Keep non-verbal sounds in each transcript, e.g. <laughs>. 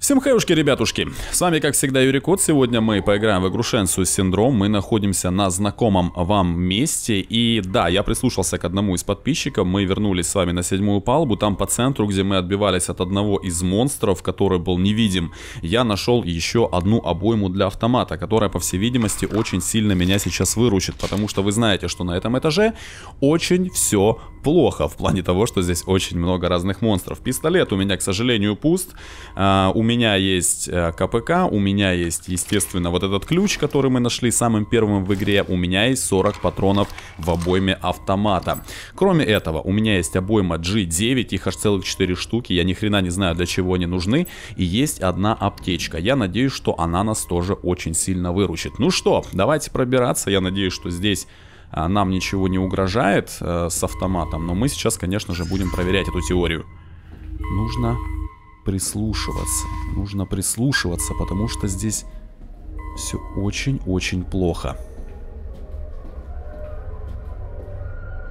Всем хаюшки, ребятушки! С вами, как всегда, Юрий Кот. Сегодня мы поиграем в игру Шенсу Синдром. Мы находимся на знакомом вам месте. И да, я прислушался к одному из подписчиков. Мы вернулись с вами на седьмую палубу. Там по центру, где мы отбивались от одного из монстров, который был невидим, я нашел еще одну обойму для автомата, которая, по всей видимости, очень сильно меня сейчас выручит. Потому что вы знаете, что на этом этаже очень все плохо. В плане того, что здесь очень много разных монстров. Пистолет у меня, к сожалению, пуст. А, у меня есть э, КПК, у меня есть, естественно, вот этот ключ, который мы нашли самым первым в игре. У меня есть 40 патронов в обойме автомата. Кроме этого, у меня есть обойма G9, их аж целых 4 штуки. Я ни хрена не знаю, для чего они нужны. И есть одна аптечка. Я надеюсь, что она нас тоже очень сильно выручит. Ну что, давайте пробираться. Я надеюсь, что здесь а, нам ничего не угрожает э, с автоматом. Но мы сейчас, конечно же, будем проверять эту теорию. Нужно прислушиваться. Нужно прислушиваться, потому что здесь все очень-очень плохо.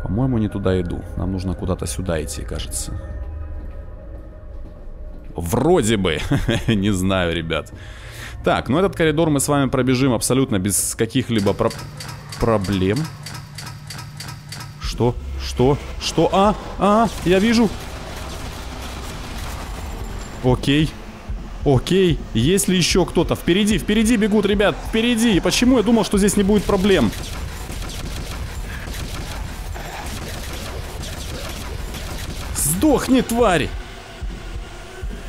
По-моему, не туда иду. Нам нужно куда-то сюда идти, кажется. Вроде бы. <laughs> не знаю, ребят. Так, ну этот коридор мы с вами пробежим абсолютно без каких-либо про проблем. Что? Что? Что? А? А? Я вижу. Окей. Окей. Есть ли еще кто-то? Впереди, впереди бегут, ребят. Впереди. Почему я думал, что здесь не будет проблем? Сдохни, тварь!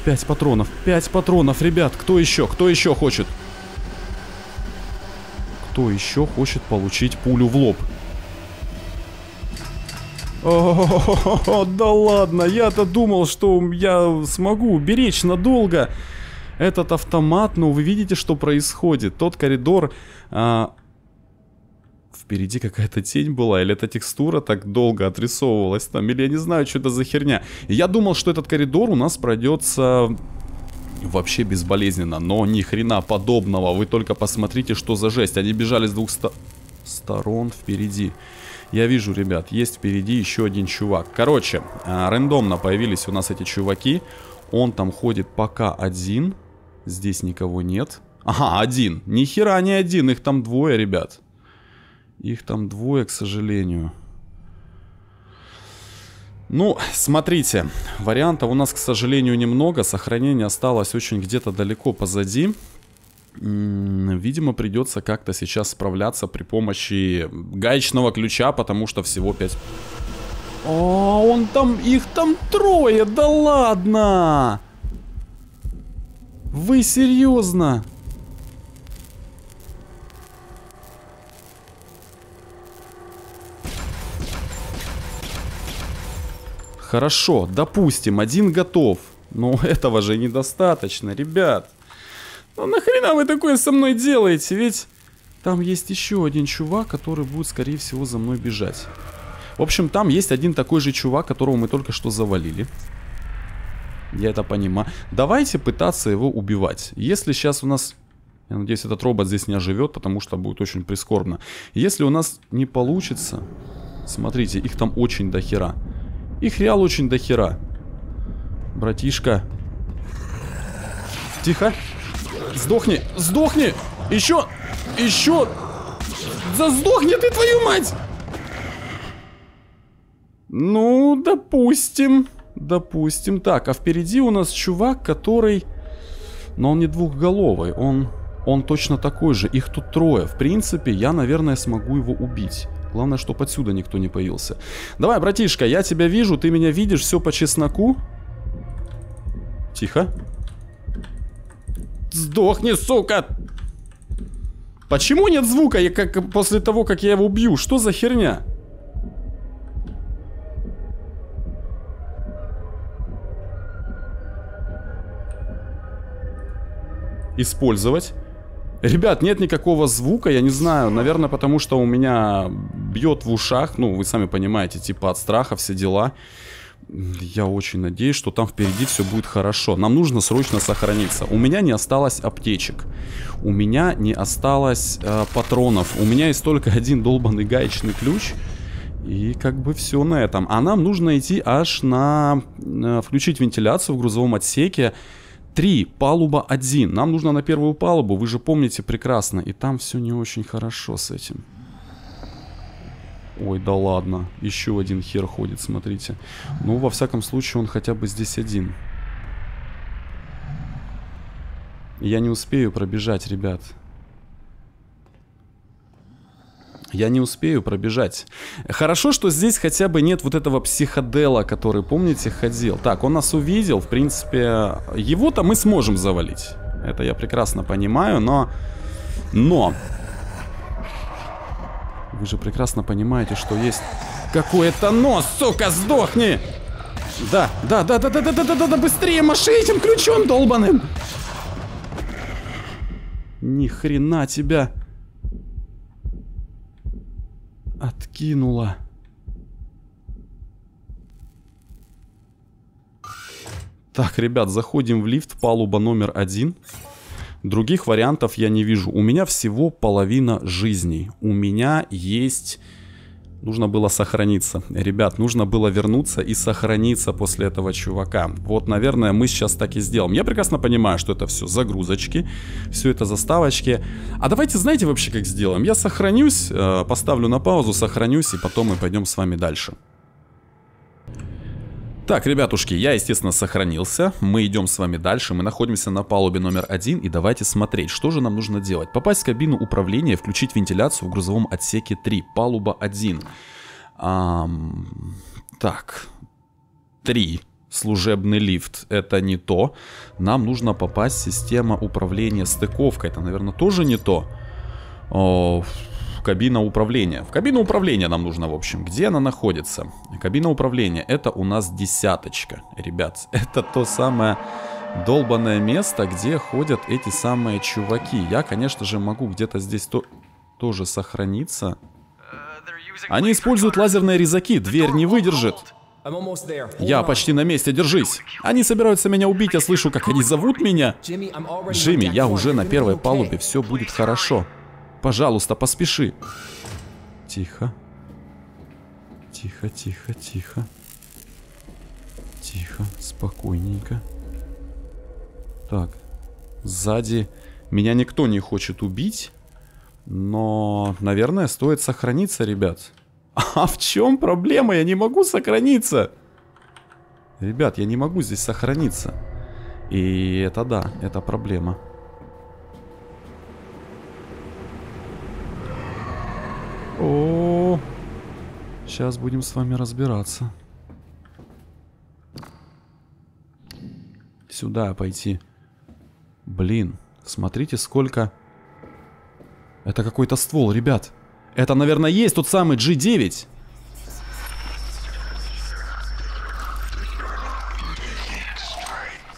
Пять патронов. Пять патронов, ребят. Кто еще? Кто еще хочет? Кто еще хочет получить пулю в лоб? О, да ладно, я-то думал, что я смогу уберечь надолго этот автомат, но вы видите, что происходит. Тот коридор... А... Впереди какая-то тень была, или эта текстура так долго отрисовывалась там, или я не знаю, что это за херня. Я думал, что этот коридор у нас пройдется вообще безболезненно, но ни хрена подобного. Вы только посмотрите, что за жесть. Они бежали с двух ста сторон впереди. Я вижу, ребят, есть впереди еще один чувак. Короче, а, рандомно появились у нас эти чуваки. Он там ходит пока один. Здесь никого нет. Ага, один. Ни хера не один, их там двое, ребят. Их там двое, к сожалению. Ну, смотрите, вариантов у нас, к сожалению, немного. Сохранение осталось очень где-то далеко позади. Видимо, придется как-то сейчас справляться при помощи гаечного ключа, потому что всего 5... О, он там... Их там трое, да ладно! Вы серьезно? Хорошо, допустим, один готов. Но <laughs> этого же недостаточно, ребят. Ну нахрена вы такое со мной делаете? Ведь там есть еще один чувак, который будет, скорее всего, за мной бежать. В общем, там есть один такой же чувак, которого мы только что завалили. Я это понимаю. Давайте пытаться его убивать. Если сейчас у нас... Я надеюсь, этот робот здесь не оживет, потому что будет очень прискорбно. Если у нас не получится... Смотрите, их там очень дохера. Их реал очень дохера. Братишка. Тихо. Сдохни, сдохни! Еще, еще! Да сдохни ты, твою мать! Ну, допустим. Допустим. Так, а впереди у нас чувак, который... Но он не двухголовый, он... Он точно такой же, их тут трое. В принципе, я, наверное, смогу его убить. Главное, чтобы отсюда никто не появился. Давай, братишка, я тебя вижу, ты меня видишь, все по чесноку. Тихо. Сдохни, сука! Почему нет звука, я как после того, как я его убью? Что за херня? Использовать. Ребят, нет никакого звука, я не знаю, наверное, потому что у меня бьет в ушах, ну, вы сами понимаете, типа от страха все дела. Я очень надеюсь, что там впереди все будет хорошо. Нам нужно срочно сохраниться. У меня не осталось аптечек. У меня не осталось э, патронов. У меня есть только <laughs> один долбанный гаечный ключ. И как бы все на этом. А нам нужно идти аж на... Э, включить вентиляцию в грузовом отсеке. 3, палуба 1. Нам нужно на первую палубу, вы же помните прекрасно. И там все не очень хорошо с этим. Ой, да ладно. Еще один хер ходит, смотрите. Ну, во всяком случае, он хотя бы здесь один. Я не успею пробежать, ребят. Я не успею пробежать. Хорошо, что здесь хотя бы нет вот этого психодела, который, помните, ходил. Так, он нас увидел, в принципе, его-то мы сможем завалить. Это я прекрасно понимаю, но... Но... Вы же прекрасно понимаете, что есть какое-то но, сука, сдохни! Да, да, да, да, да, да, да, да, да, да, быстрее маши этим ключом долбаным! Ни хрена тебя откинула. Так, ребят, заходим в лифт, палуба номер один. Других вариантов я не вижу. У меня всего половина жизней. У меня есть Нужно было сохраниться. Ребят, нужно было вернуться и сохраниться после этого чувака. Вот, наверное, мы сейчас так и сделаем. Я прекрасно понимаю, что это все загрузочки, все это заставочки. А давайте, знаете, вообще как сделаем? Я сохранюсь, э, поставлю на паузу, сохранюсь, и потом мы пойдем с вами дальше. Так, ребятушки, я, естественно, сохранился. Мы идем с вами дальше. Мы находимся на палубе номер один. И давайте смотреть, что же нам нужно делать. Попасть в кабину управления, включить вентиляцию в грузовом отсеке 3. Палуба 1. Ам... Так. 3. Служебный лифт. Это не то. Нам нужно попасть в систему управления стыковкой. Это, наверное, тоже не то. О, кабина управления. В кабину управления нам нужно, в общем. Где она находится? Кабина управления. Это у нас десяточка. Ребят, <laughs> это то самое долбанное место, где ходят эти самые чуваки. Я, конечно же, могу где-то здесь то тоже сохраниться. Они используют лазерные резаки. Дверь не выдержит. Я почти на месте, держись. Они собираются меня убить, я слышу, как они зовут меня. Джимми, я уже на первой палубе, все будет хорошо. Пожалуйста, поспеши. Тихо. Тихо, тихо, тихо. Тихо, спокойненько. Так. Сзади меня никто не хочет убить. Но, наверное, стоит сохраниться, ребят. А в чем проблема? Я не могу сохраниться. Ребят, я не могу здесь сохраниться. И это да, это проблема. Сейчас будем с вами разбираться. Сюда пойти. Блин, смотрите, сколько... Это какой-то ствол, ребят. Это, наверное, есть тот самый G9.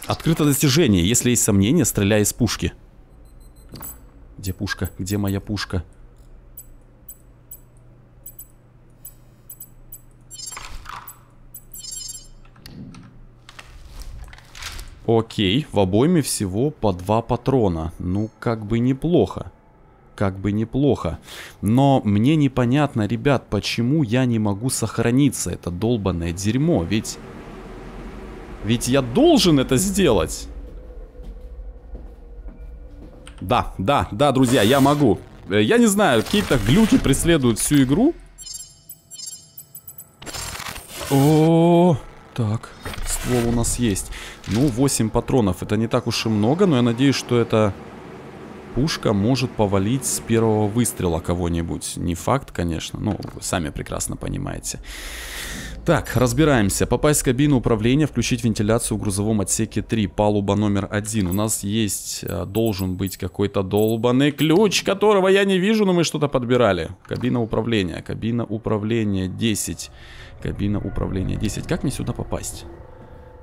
Открыто достижение. Если есть сомнения, стреляй из пушки. Где пушка? Где моя пушка? Окей, в обойме всего по два патрона. Ну, как бы неплохо. Как бы неплохо. Но мне непонятно, ребят, почему я не могу сохраниться. Это долбанное дерьмо, ведь... Ведь я должен это сделать. Да, да, да, друзья, я могу. Э, я не знаю, какие-то глюки преследуют всю игру. О, так, ствол у нас есть. Ну, 8 патронов. Это не так уж и много, но я надеюсь, что эта пушка может повалить с первого выстрела кого-нибудь. Не факт, конечно, но вы сами прекрасно понимаете. Так, разбираемся. Попасть в кабину управления, включить вентиляцию в грузовом отсеке 3, палуба номер 1. У нас есть, э, должен быть какой-то долбанный ключ, которого я не вижу, но мы что-то подбирали. Кабина управления, кабина управления 10. Кабина управления 10. Как мне сюда попасть?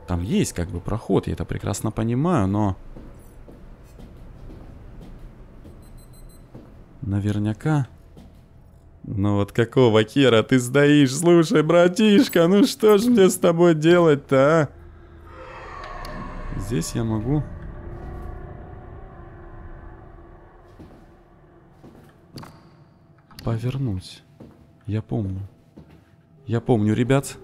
Там есть как бы проход, я это прекрасно понимаю, но... Наверняка... Ну вот какого хера ты стоишь? Слушай, братишка, ну что ж мне с тобой делать-то, а? Здесь я могу... Повернуть. Я помню. Я помню, ребят.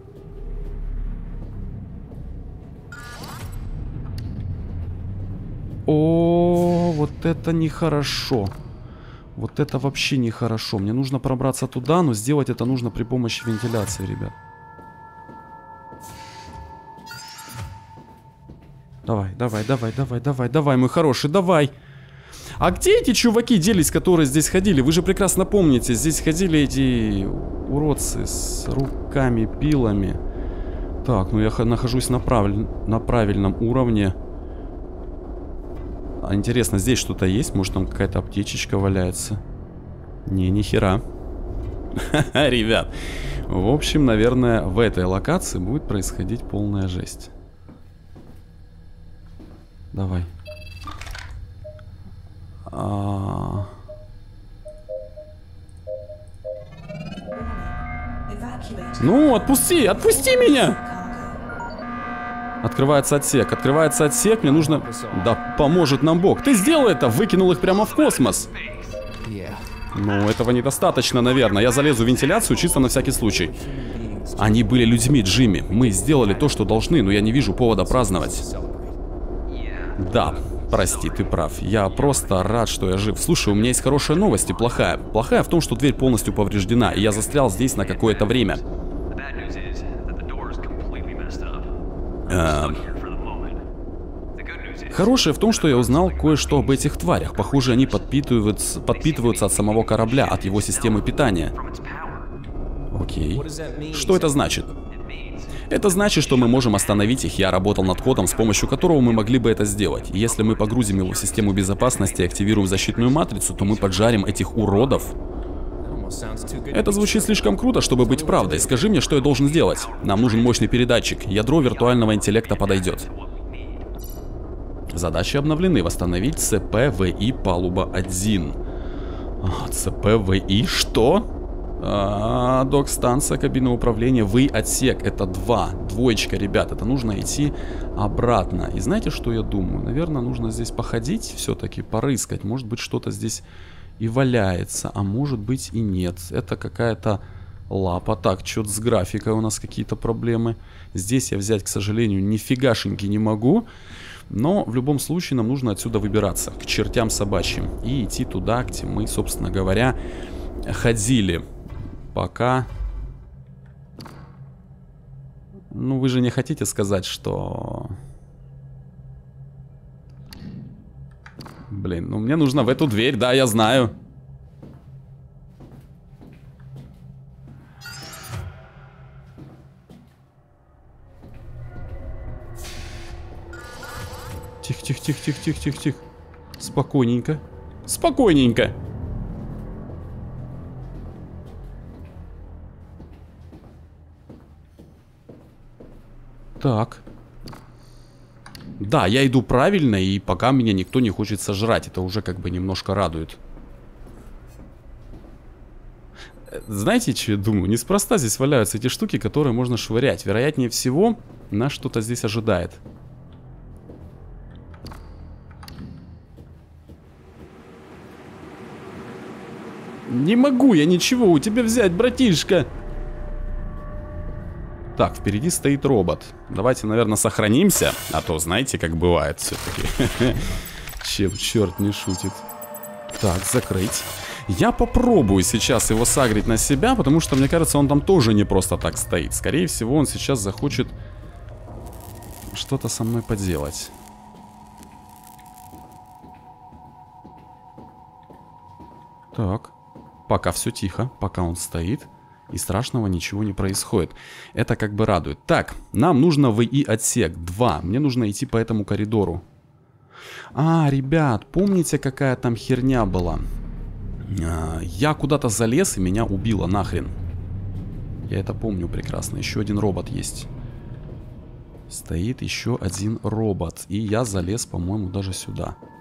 О, вот это нехорошо. Вот это вообще нехорошо. Мне нужно пробраться туда, но сделать это нужно при помощи вентиляции, ребят. Давай, давай, давай, давай, давай, давай, мой хороший, давай. А где эти чуваки делись, которые здесь ходили? Вы же прекрасно помните, здесь ходили эти уродцы с руками, пилами. Так, ну я нахожусь на, правиль... на правильном уровне. А интересно, здесь что-то есть? Может там какая-то аптечечка валяется? Не, ни хера. <laughs> Ребят, в общем, наверное, в этой локации будет происходить полная жесть. Давай. А... Ну, отпусти, отпусти меня! Открывается отсек, открывается отсек, мне нужно... Да поможет нам Бог. Ты сделал это, выкинул их прямо в космос. Ну, этого недостаточно, наверное. Я залезу в вентиляцию чисто на всякий случай. Они были людьми, Джимми. Мы сделали то, что должны, но я не вижу повода праздновать. Да, прости, ты прав. Я просто рад, что я жив. Слушай, у меня есть хорошая новость и плохая. Плохая в том, что дверь полностью повреждена, и я застрял здесь на какое-то время. А... Хорошее в том, что я узнал кое-что об этих тварях. Похоже, они подпитываются, подпитываются от самого корабля, от его системы питания. Окей. Что это значит? Это значит, что мы можем остановить их. Я работал над кодом, с помощью которого мы могли бы это сделать. если мы погрузим его в систему безопасности и активируем защитную матрицу, то мы поджарим этих уродов. Это звучит слишком круто, чтобы быть правдой. Скажи мне, что я должен сделать. Нам нужен мощный передатчик. Ядро виртуального интеллекта подойдет. Задачи обновлены. Восстановить ЦПВИ палуба 1. А, ЦПВИ? Что? А, док-станция, кабина управления, вы отсек, это два, двоечка, ребят, это нужно идти обратно. И знаете, что я думаю? Наверное, нужно здесь походить все-таки, порыскать, может быть, что-то здесь и валяется, а может быть и нет. Это какая-то лапа. Так, что-то с графикой у нас какие-то проблемы. Здесь я взять, к сожалению, нифигашеньки не могу. Но в любом случае нам нужно отсюда выбираться, к чертям собачьим. И идти туда, где мы, собственно говоря, ходили. Пока... Ну, вы же не хотите сказать, что... Блин, ну мне нужно в эту дверь, да, я знаю. Тихо, тихо, тихо, тихо, тихо, тихо, тихо. Спокойненько. Спокойненько. Так. Да, я иду правильно, и пока меня никто не хочет сожрать. Это уже как бы немножко радует. Знаете, что я думаю? Неспроста здесь валяются эти штуки, которые можно швырять. Вероятнее всего, нас что-то здесь ожидает. Не могу я ничего у тебя взять, братишка. Так, впереди стоит робот. Давайте, наверное, сохранимся. А то, знаете, как бывает все-таки. <laughs> Чем черт не шутит. Так, закрыть. Я попробую сейчас его сагрить на себя, потому что, мне кажется, он там тоже не просто так стоит. Скорее всего, он сейчас захочет что-то со мной поделать. Так. Пока все тихо, пока он стоит и страшного ничего не происходит. Это как бы радует. Так, нам нужно ВИ отсек 2. Мне нужно идти по этому коридору. А, ребят, помните, какая там херня была? А, я куда-то залез и меня убило нахрен. Я это помню прекрасно. Еще один робот есть. Стоит еще один робот. И я залез, по-моему, даже сюда. Сюда.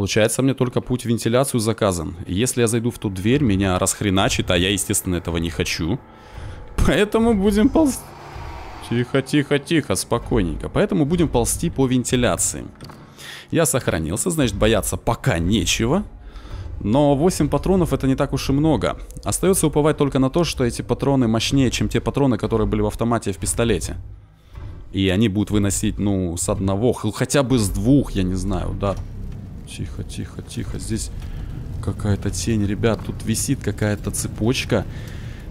Получается, мне только путь в вентиляцию заказан. Если я зайду в ту дверь, меня расхреначит, а я, естественно, этого не хочу. Поэтому будем ползти... Тихо, тихо, тихо, спокойненько. Поэтому будем ползти по вентиляции. Я сохранился, значит, бояться пока нечего. Но 8 патронов это не так уж и много. Остается уповать только на то, что эти патроны мощнее, чем те патроны, которые были в автомате и в пистолете. И они будут выносить, ну, с одного, хотя бы с двух, я не знаю, да. Тихо, тихо, тихо. Здесь какая-то тень, ребят. Тут висит какая-то цепочка.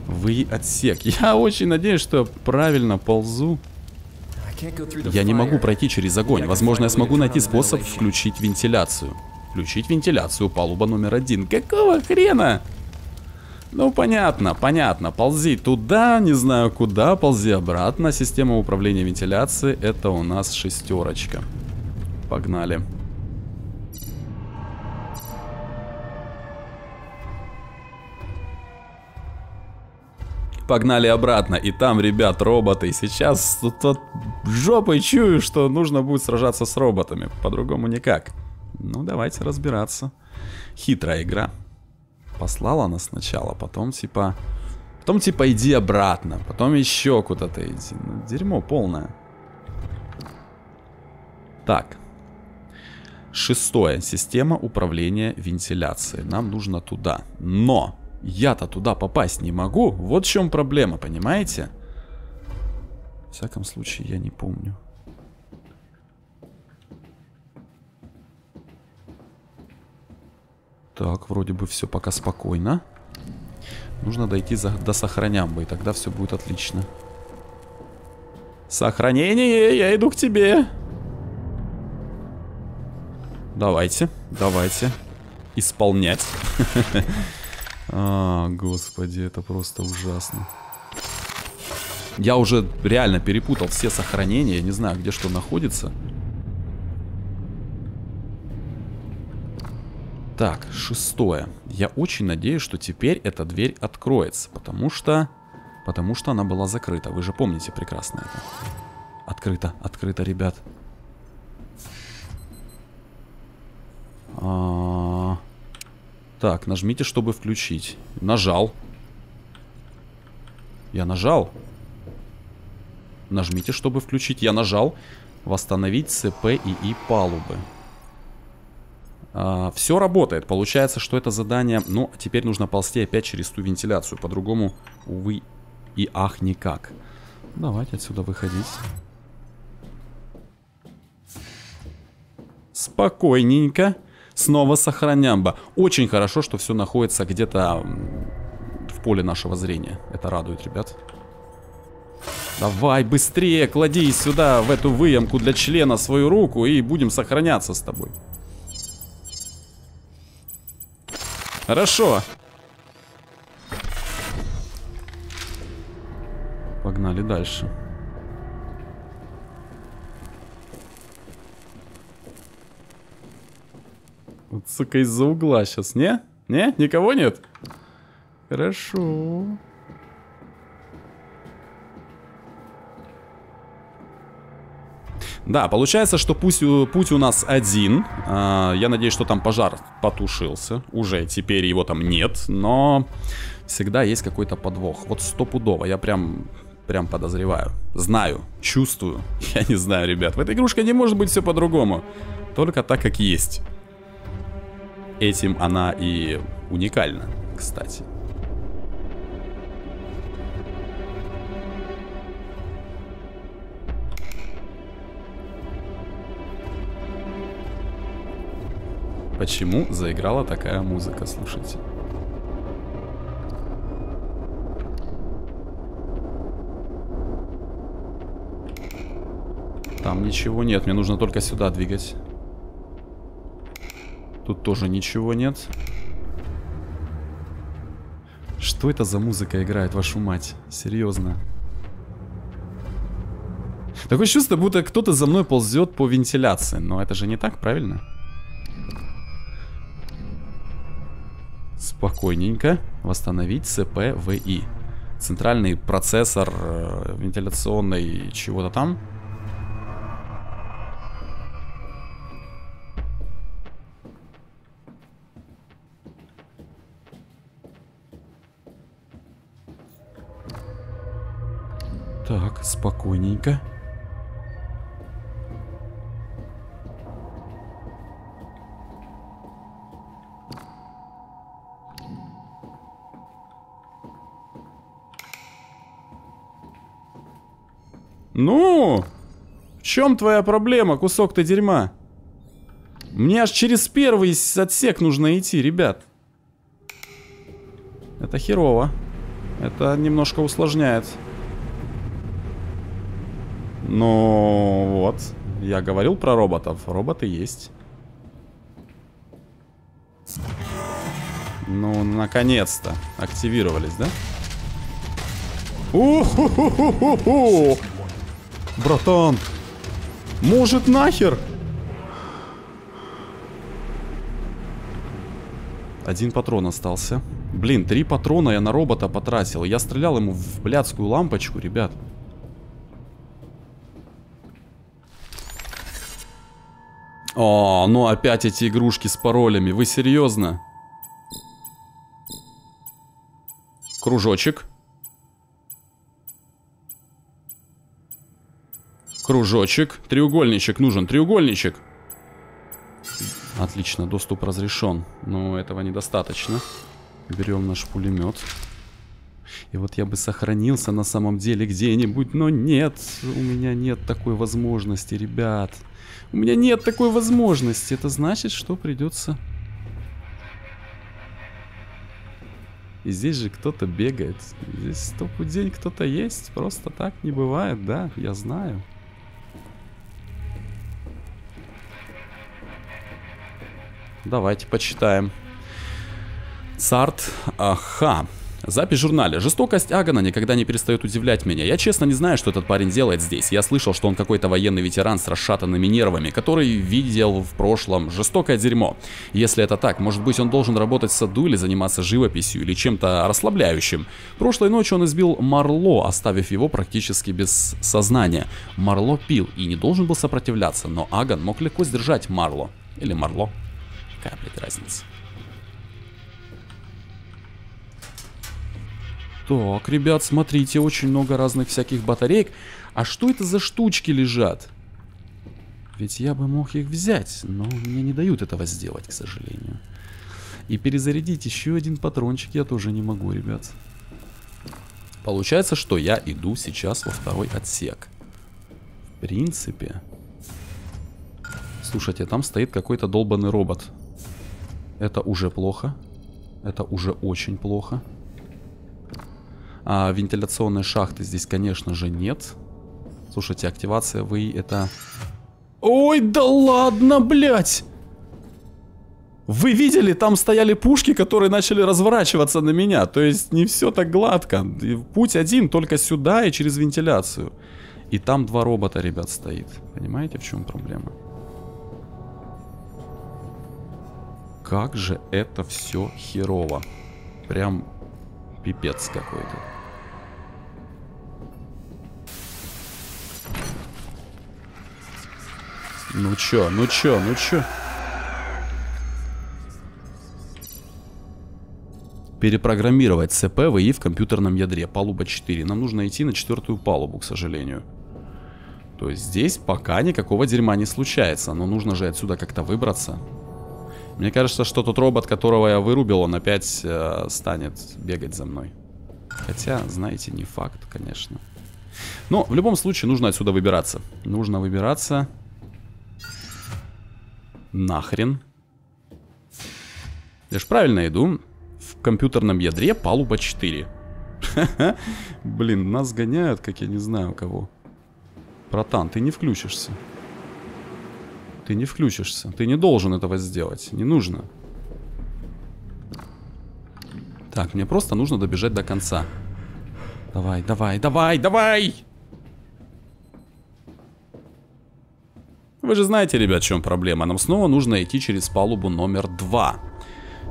Вы отсек. Я очень надеюсь, что правильно ползу. Я не могу пройти через огонь. Возможно, я смогу найти способ включить вентиляцию. Включить вентиляцию, палуба номер один. Какого хрена? Ну, понятно, понятно. Ползи туда, не знаю куда, ползи обратно. Система управления вентиляцией, это у нас шестерочка. Погнали. Погнали обратно. И там, ребят, роботы. Сейчас тут, тут жопой чую, что нужно будет сражаться с роботами. По-другому никак. Ну, давайте разбираться. Хитрая игра. Послала нас сначала, потом типа... Потом типа иди обратно, потом еще куда-то иди. Ну, дерьмо полное. Так. Шестое. Система управления вентиляцией. Нам нужно туда. Но я-то туда попасть не могу. Вот в чем проблема, понимаете? В всяком случае, я не помню. Так, вроде бы все пока спокойно. Нужно дойти за, до сохранямбы, и тогда все будет отлично. Сохранение, я иду к тебе. Давайте, давайте. Исполнять. <laughs> А, господи, это просто ужасно. Я уже реально перепутал все сохранения, я не знаю, где что находится. Так, шестое. Я очень надеюсь, что теперь эта дверь откроется, потому что... Потому что она была закрыта. Вы же помните прекрасно это. Открыто, открыто, ребят. А -а -а. Так, нажмите, чтобы включить. Нажал. Я нажал. Нажмите, чтобы включить. Я нажал. Восстановить ЦП и И палубы. А, все работает. Получается, что это задание... Ну, теперь нужно ползти опять через ту вентиляцию. По-другому, увы и ах, никак. Давайте отсюда выходить. Спокойненько. Снова сохранямба. Очень хорошо, что все находится где-то в поле нашего зрения. Это радует, ребят. Давай, быстрее, клади сюда, в эту выемку для члена свою руку и будем сохраняться с тобой. Хорошо. Погнали дальше. Вот, сука, из-за угла сейчас, не? Не? Никого нет? Хорошо. Да, получается, что пусть, путь у нас один. А, я надеюсь, что там пожар потушился. Уже теперь его там нет. Но всегда есть какой-то подвох. Вот стопудово. Я прям, прям подозреваю. Знаю, чувствую. <laughs> Я не знаю, ребят. В этой игрушке не может быть все по-другому. Только так, как есть. Этим она и уникальна, кстати. Почему заиграла такая музыка, слушайте? Там ничего нет, мне нужно только сюда двигать. Тут тоже ничего нет. Что это за музыка играет, вашу мать? Серьезно. Такое чувство, будто кто-то за мной ползет по вентиляции. Но это же не так, правильно? Спокойненько. Восстановить ЦПВИ. Центральный процессор э, вентиляционный чего-то там. Тихонько. Ну, в чем твоя проблема, кусок ты дерьма? Мне аж через первый отсек нужно идти, ребят. Это херово. Это немножко усложняет. Ну вот. Я говорил про роботов. Роботы есть. Ну, наконец-то. Активировались, да? У-ху-ху-ху-ху! Братан! Может нахер? Один патрон остался. Блин, три патрона я на робота потратил. Я стрелял ему в блядскую лампочку, ребят. О, ну опять эти игрушки с паролями. Вы серьезно? Кружочек. Кружочек. Треугольничек нужен. Треугольничек. Отлично, доступ разрешен. Но этого недостаточно. Берем наш пулемет. И вот я бы сохранился на самом деле где-нибудь, но нет, у меня нет такой возможности, ребят. У меня нет такой возможности. Это значит, что придется... И здесь же кто-то бегает. Здесь стопу день кто-то есть. Просто так не бывает, да, я знаю. Давайте почитаем. Сарт Аха. Запись в журнале. Жестокость Агана никогда не перестает удивлять меня. Я честно не знаю, что этот парень делает здесь. Я слышал, что он какой-то военный ветеран с расшатанными нервами, который видел в прошлом жестокое дерьмо. Если это так, может быть он должен работать в саду или заниматься живописью или чем-то расслабляющим. Прошлой ночью он избил Марло, оставив его практически без сознания. Марло пил и не должен был сопротивляться, но Аган мог легко сдержать Марло. Или Марло. Какая, блядь, разница? Так, ребят, смотрите, очень много разных всяких батареек. А что это за штучки лежат? Ведь я бы мог их взять, но мне не дают этого сделать, к сожалению. И перезарядить еще один патрончик я тоже не могу, ребят. Получается, что я иду сейчас во второй отсек. В принципе... Слушайте, там стоит какой-то долбанный робот. Это уже плохо. Это уже очень плохо. А, вентиляционной шахты здесь, конечно же, нет. Слушайте, активация вы это... Ой, да ладно, блядь! Вы видели, там стояли пушки, которые начали разворачиваться на меня. То есть не все так гладко. Путь один только сюда и через вентиляцию. И там два робота, ребят, стоит. Понимаете, в чем проблема? Как же это все херово. Прям пипец какой-то. Ну чё, ну чё, ну чё? Перепрограммировать ЦП ВИ в компьютерном ядре. Палуба 4. Нам нужно идти на четвертую палубу, к сожалению. То есть здесь пока никакого дерьма не случается. Но нужно же отсюда как-то выбраться. Мне кажется, что тот робот, которого я вырубил, он опять э, станет бегать за мной. Хотя, знаете, не факт, конечно. Но в любом случае нужно отсюда выбираться. Нужно выбираться. Нахрен. Я же правильно иду. В компьютерном ядре палуба 4. <laughs> Блин, нас гоняют, как я не знаю кого. Братан, ты не включишься. Ты не включишься. Ты не должен этого сделать. Не нужно. Так, мне просто нужно добежать до конца. Давай, давай, давай, давай! Вы же знаете, ребят, в чем проблема. Нам снова нужно идти через палубу номер два.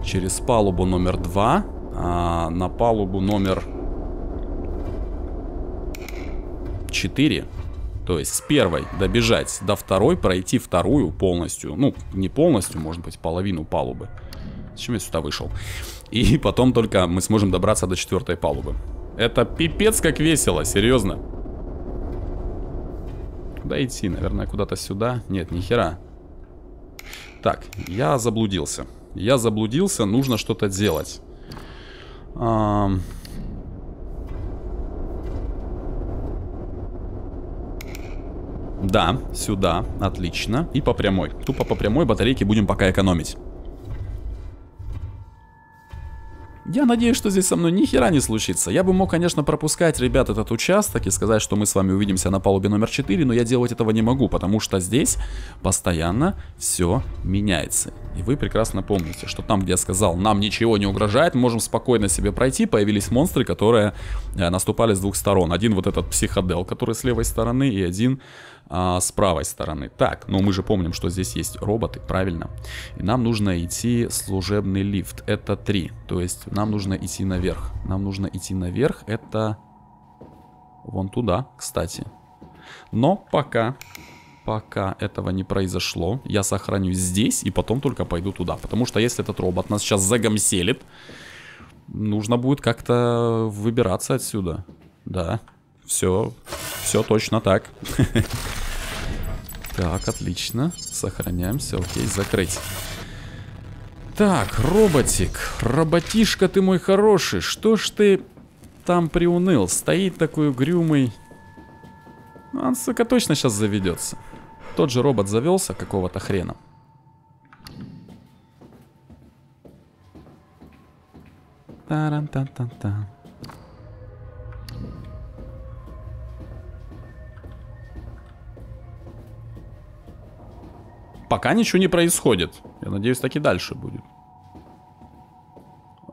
Через палубу номер два а, на палубу номер 4. То есть с первой добежать до второй, пройти вторую полностью. Ну, не полностью, может быть, половину палубы. Зачем я сюда вышел? И потом только мы сможем добраться до четвертой палубы. Это пипец как весело, серьезно. Куда идти? Наверное, куда-то сюда? Нет, ни хера. Так, я заблудился. Я заблудился, нужно что-то делать. Да, сюда, отлично. И по прямой. Тупо по прямой батарейки будем пока экономить. Я надеюсь, что здесь со мной ни хера не случится. Я бы мог, конечно, пропускать, ребят, этот участок и сказать, что мы с вами увидимся на палубе номер 4, но я делать этого не могу, потому что здесь постоянно все меняется. И вы прекрасно помните, что там, где я сказал, нам ничего не угрожает, можем спокойно себе пройти, появились монстры, которые э, наступали с двух сторон. Один вот этот психодел, который с левой стороны, и один а, с правой стороны. Так, но мы же помним, что здесь есть роботы, правильно? И нам нужно идти служебный лифт. Это три. То есть нам нужно идти наверх. Нам нужно идти наверх. Это вон туда, кстати. Но пока, пока этого не произошло, я сохранюсь здесь и потом только пойду туда. Потому что если этот робот нас сейчас загомселит, нужно будет как-то выбираться отсюда. Да, все, все точно так. <laughs> Так, отлично. Сохраняемся. Окей, закрыть. Так, роботик. Роботишка ты мой хороший. Что ж ты там приуныл? Стоит такой угрюмый. Ну, он, сука, точно сейчас заведется. Тот же робот завелся какого-то хрена. Таран-тан-тан-тан. Пока ничего не происходит. Я надеюсь, так и дальше будет.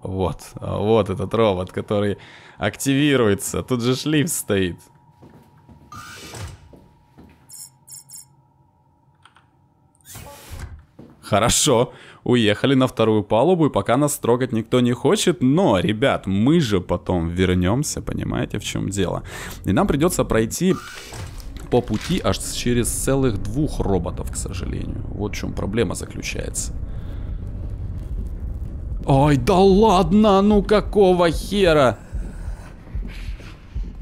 Вот, вот этот робот, который активируется. Тут же шлиф стоит. Хорошо, уехали на вторую палубу, и пока нас трогать никто не хочет. Но, ребят, мы же потом вернемся, понимаете, в чем дело. И нам придется пройти по пути аж через целых двух роботов, к сожалению. Вот в чем проблема заключается. Ой, да ладно, ну какого хера?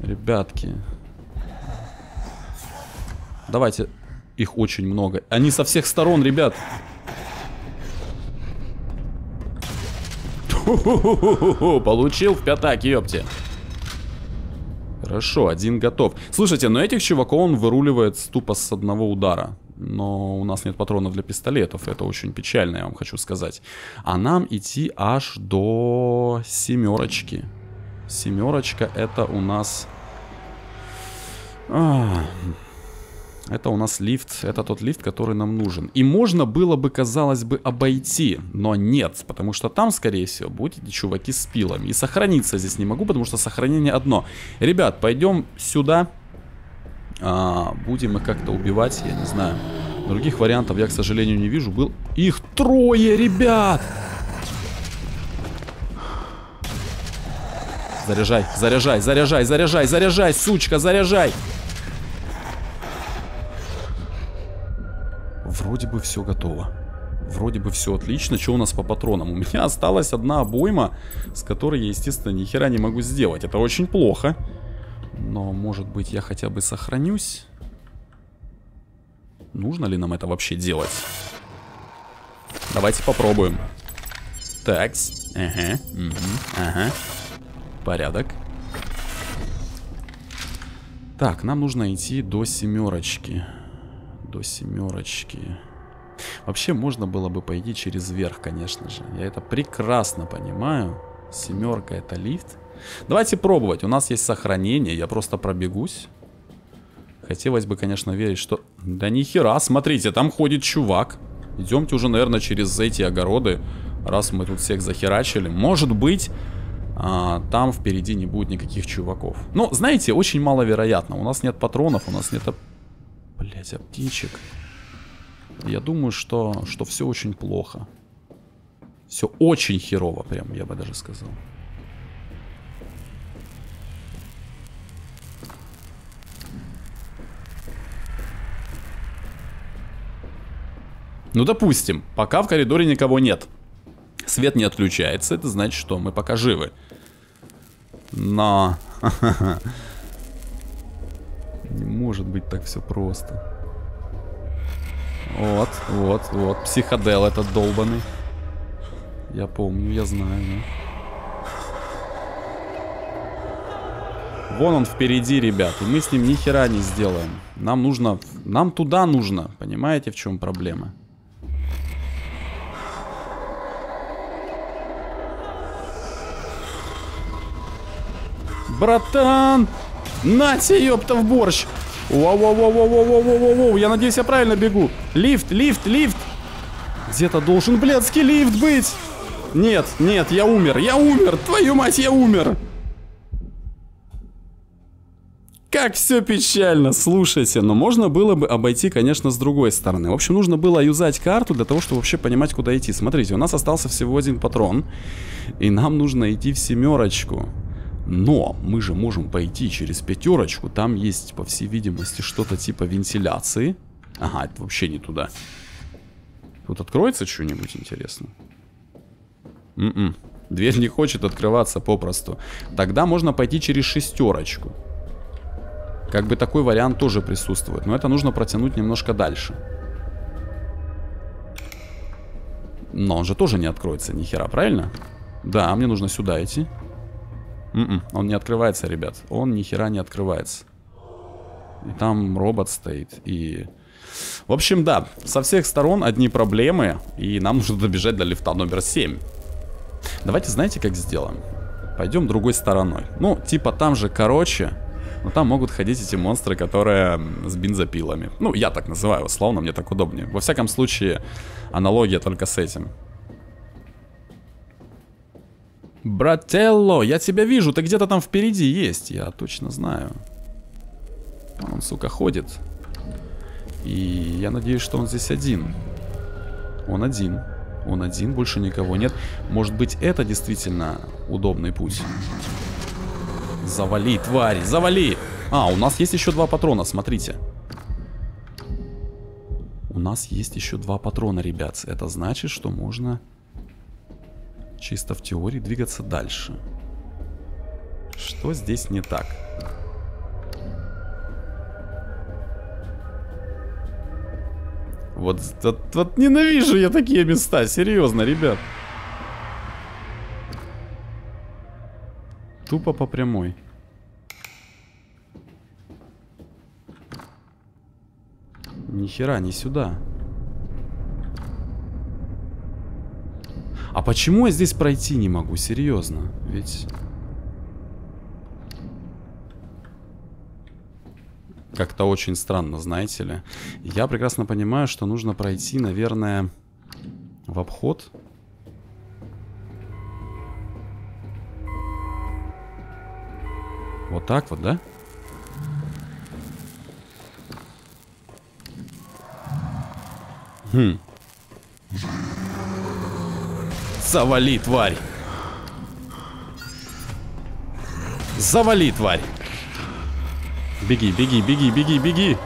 Ребятки. Давайте. Их очень много. Они со всех сторон, ребят. <laughs> Получил в пятак, ёпте. Хорошо, один готов. Слушайте, но этих чуваков он выруливает тупо с одного удара. Но у нас нет патронов для пистолетов. Это очень печально, я вам хочу сказать. А нам идти аж до семерочки. Семерочка это у нас... А, это у нас лифт, это тот лифт, который нам нужен. И можно было бы, казалось бы, обойти, но нет, потому что там, скорее всего, будут эти чуваки с пилами. И сохраниться здесь не могу, потому что сохранение одно. Ребят, пойдем сюда. А, будем их как-то убивать, я не знаю. Других вариантов я, к сожалению, не вижу. Был их трое, ребят! Заряжай, заряжай, заряжай, заряжай, заряжай, сучка, заряжай! Вроде бы все готово. Вроде бы все отлично. Что у нас по патронам? У меня осталась одна обойма, с которой я, естественно, ни хера не могу сделать. Это очень плохо. Но, может быть, я хотя бы сохранюсь? Нужно ли нам это вообще делать? Давайте попробуем. Так. Ага. Угу, ага. Порядок. Так, нам нужно идти до семерочки до семерочки. Вообще можно было бы пойти через верх, конечно же. Я это прекрасно понимаю. Семерка это лифт. Давайте пробовать. У нас есть сохранение. Я просто пробегусь. Хотелось бы, конечно, верить, что... Да нихера, смотрите, там ходит чувак. Идемте уже, наверное, через эти огороды. Раз мы тут всех захерачили. Может быть, а, там впереди не будет никаких чуваков. Но, знаете, очень маловероятно. У нас нет патронов, у нас нет Блять, а птичек. Я думаю, что, что все очень плохо. Все очень херово, прям, я бы даже сказал. Ну, допустим, пока в коридоре никого нет. Свет не отключается, это значит, что мы пока живы. Но... <laughs> Не может быть так все просто. Вот, вот, вот. Психодел этот долбанный. Я помню, я знаю. Да. Вон он впереди, ребят. И мы с ним ни хера не сделаем. Нам нужно Нам туда нужно. Понимаете, в чем проблема? Братан! На тебе, ёпта, в борщ! Воу-воу-воу-воу-воу-воу-воу! Я надеюсь, я правильно бегу. Лифт, лифт, лифт! Где-то должен блядский лифт быть! Нет, нет, я умер, я умер! Твою мать, я умер! Как все печально, слушайте. Но можно было бы обойти, конечно, с другой стороны. В общем, нужно было юзать карту для того, чтобы вообще понимать, куда идти. Смотрите, у нас остался всего один патрон. И нам нужно идти в семерочку. Но мы же можем пойти через пятерочку. Там есть, по всей видимости, что-то типа вентиляции. Ага, это вообще не туда. Тут откроется что-нибудь интересно? М. -м. Дверь не хочет открываться попросту. Тогда можно пойти через шестерочку. Как бы такой вариант тоже присутствует. Но это нужно протянуть немножко дальше. Но он же тоже не откроется ни хера, правильно? Да, мне нужно сюда идти. М м-м, -м, он не открывается, ребят. Он ни хера не открывается. И там робот стоит. И... В общем, да, со всех сторон одни проблемы. И нам нужно добежать до лифта номер 7. Давайте, знаете, как сделаем? Пойдем другой стороной. Ну, типа там же короче. Но там могут ходить эти монстры, которые с бензопилами. Ну, я так называю, условно, мне так удобнее. Во всяком случае, аналогия только с этим. Брателло, я тебя вижу, ты где-то там впереди есть, я точно знаю. Он, сука, ходит. И я надеюсь, что он здесь один. Он один. Он один, больше никого нет. Может быть, это действительно удобный путь. Завали, тварь, завали! А, у нас есть еще два патрона, смотрите. У нас есть еще два патрона, ребят. Это значит, что можно чисто в теории двигаться дальше. Что здесь не так? Вот, вот, вот ненавижу я такие места, серьезно, ребят. Тупо по прямой. Ни хера, не сюда. Почему я здесь пройти не могу? Серьезно. Ведь... Как-то очень странно, знаете ли. Я прекрасно понимаю, что нужно пройти, наверное, в обход. Вот так вот, да? Хм. Завали, тварь. Завали, тварь. Беги, беги, беги, беги, беги.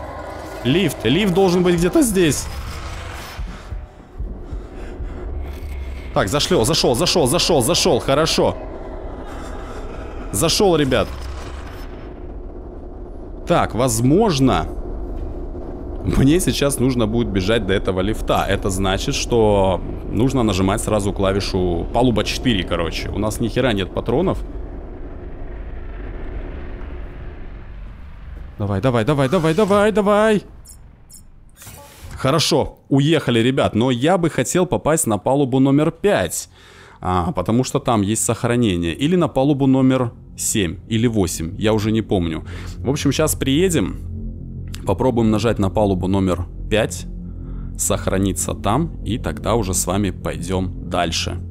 Лифт, лифт должен быть где-то здесь. Так, зашел, зашел, зашел, зашел, зашел, хорошо. Зашел, ребят. Так, возможно, мне сейчас нужно будет бежать до этого лифта. Это значит, что нужно нажимать сразу клавишу палуба 4, короче. У нас ни хера нет патронов. Давай, давай, давай, давай, давай, давай. Хорошо, уехали, ребят. Но я бы хотел попасть на палубу номер 5. А, потому что там есть сохранение. Или на палубу номер 7 или 8, я уже не помню. В общем, сейчас приедем, попробуем нажать на палубу номер 5, сохраниться там, и тогда уже с вами пойдем дальше.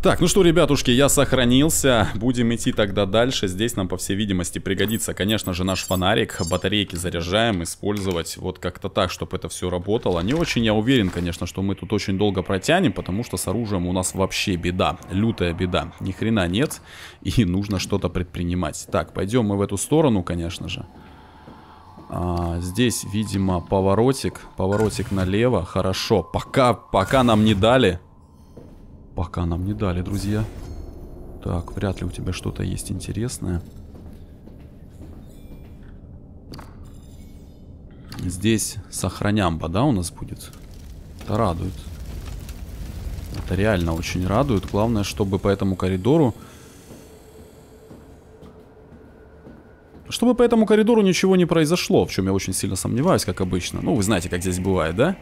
Так, ну что, ребятушки, я сохранился. Будем идти тогда дальше. Здесь нам, по всей видимости, пригодится, конечно же, наш фонарик. Батарейки заряжаем, использовать вот как-то так, чтобы это все работало. Не очень я уверен, конечно, что мы тут очень долго протянем, потому что с оружием у нас вообще беда. Лютая беда. Ни хрена нет, и нужно что-то предпринимать. Так, пойдем мы в эту сторону, конечно же. А, здесь, видимо, поворотик. Поворотик налево. Хорошо. Пока, пока нам не дали Пока нам не дали, друзья. Так, вряд ли у тебя что-то есть интересное. Здесь сохранямба, да, у нас будет? Это радует. Это реально очень радует. Главное, чтобы по этому коридору Чтобы по этому коридору ничего не произошло, в чем я очень сильно сомневаюсь, как обычно. Ну, вы знаете, как здесь бывает, да?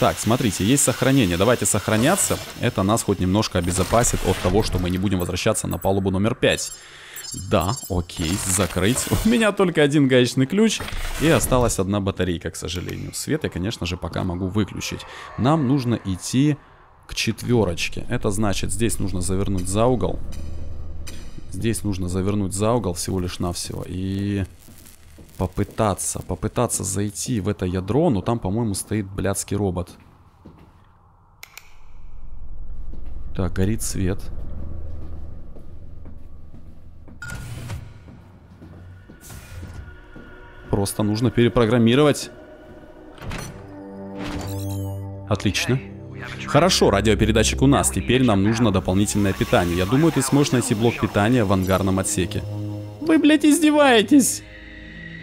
Так, смотрите, есть сохранение. Давайте сохраняться. Это нас хоть немножко обезопасит от того, что мы не будем возвращаться на палубу номер 5. Да, окей, закрыть. <laughs> У меня только один гаечный ключ и осталась одна батарейка, к сожалению. Свет я, конечно же, пока могу выключить. Нам нужно идти к четверочке. Это значит, здесь нужно завернуть за угол. Здесь нужно завернуть за угол всего лишь навсего. И попытаться, попытаться зайти в это ядро, но там, по-моему, стоит блядский робот. Так, горит свет. Просто нужно перепрограммировать. Отлично. Хорошо, радиопередатчик у нас. Теперь нам нужно дополнительное питание. Я думаю, ты сможешь найти блок питания в ангарном отсеке. Вы, блядь, издеваетесь?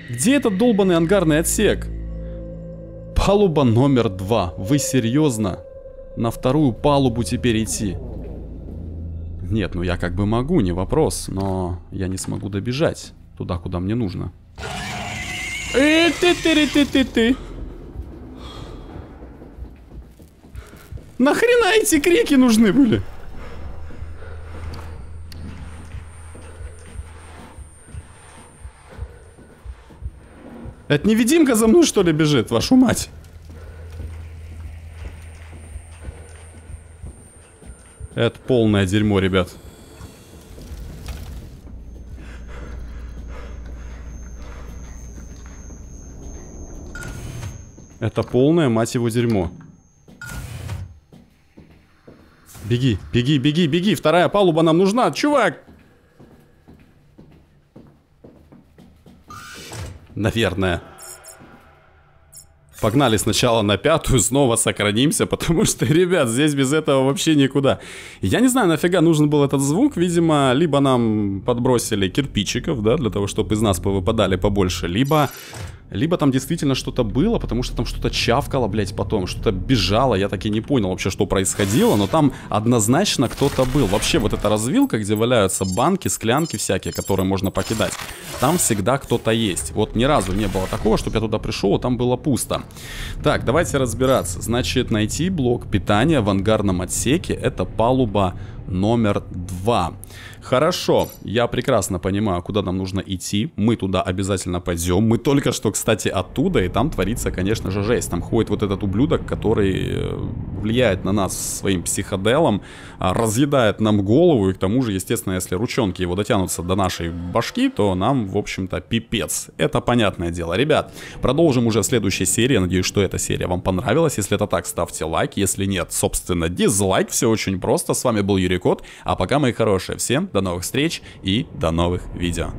Где этот долбанный ангарный отсек? Палуба номер два. Вы серьезно? На вторую палубу теперь идти? Нет, ну я как бы могу, не вопрос. Но я не смогу добежать туда, куда мне нужно. Эй, ты, ты, ты, ты, ты. Нахрена эти крики нужны были? Это невидимка за мной, что ли, бежит, вашу мать? Это полное дерьмо, ребят. Это полное, мать его, дерьмо. Беги, беги, беги, беги. Вторая палуба нам нужна, чувак. Наверное. Погнали сначала на пятую, снова сохранимся, потому что, ребят, здесь без этого вообще никуда. Я не знаю, нафига нужен был этот звук. Видимо, либо нам подбросили кирпичиков, да, для того, чтобы из нас повыпадали побольше, либо либо там действительно что-то было, потому что там что-то чавкало, блядь, потом, что-то бежало, я так и не понял вообще, что происходило, но там однозначно кто-то был. Вообще, вот эта развилка, где валяются банки, склянки всякие, которые можно покидать, там всегда кто-то есть. Вот ни разу не было такого, чтобы я туда пришел, там было пусто. Так, давайте разбираться. Значит, найти блок питания в ангарном отсеке, это палуба номер два. Хорошо, я прекрасно понимаю, куда нам нужно идти. Мы туда обязательно пойдем. Мы только что, кстати, оттуда, и там творится, конечно же, жесть. Там ходит вот этот ублюдок, который э, влияет на нас своим психоделом, а, разъедает нам голову, и к тому же, естественно, если ручонки его дотянутся до нашей башки, то нам, в общем-то, пипец. Это понятное дело. Ребят, продолжим уже в следующей серии. Надеюсь, что эта серия вам понравилась. Если это так, ставьте лайк. Если нет, собственно, дизлайк. Все очень просто. С вами был Юрий Кот. А пока, мои хорошие, всем до новых встреч и до новых видео.